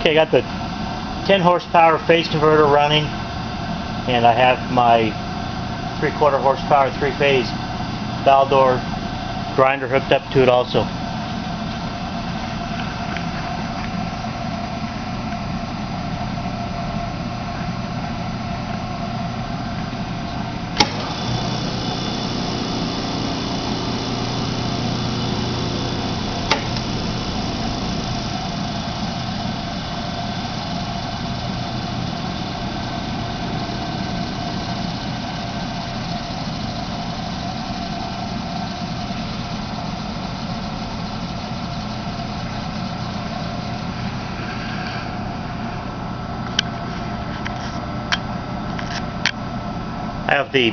Okay, I got the 10 horsepower phase converter running and I have my 3 quarter horsepower 3 phase Baldor grinder hooked up to it also. I have the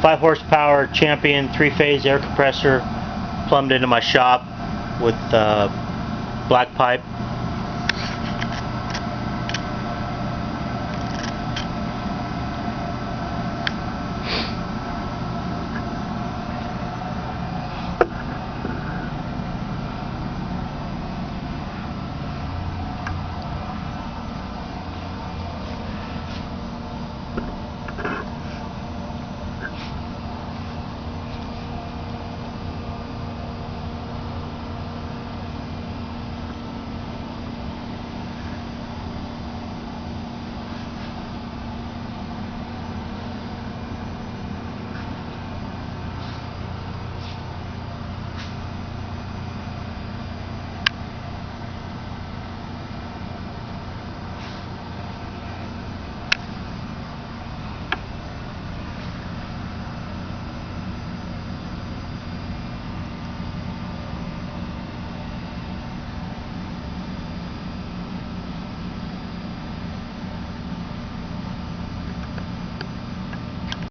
5 horsepower Champion 3 phase air compressor plumbed into my shop with uh, black pipe